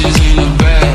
Kisses in the back